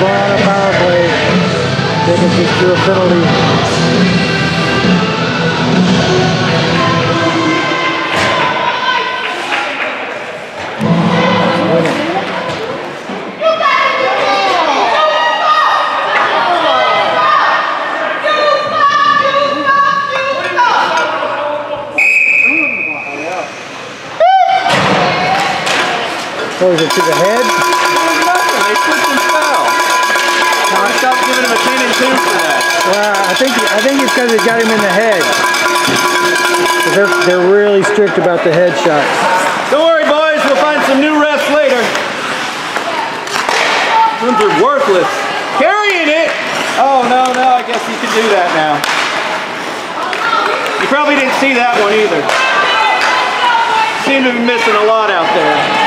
LeBron a power play. Just threw a penalty. Was it, to the head? I giving him a 10 and 2 for that. Well, I think I think it's because it got him in the head. They're, they're really strict about the head shots. Don't worry, boys. We'll find some new refs later. Ones are worthless. Carrying it. Oh, no, no. I guess you can do that now. You probably didn't see that one either. Seem to be missing a lot out there.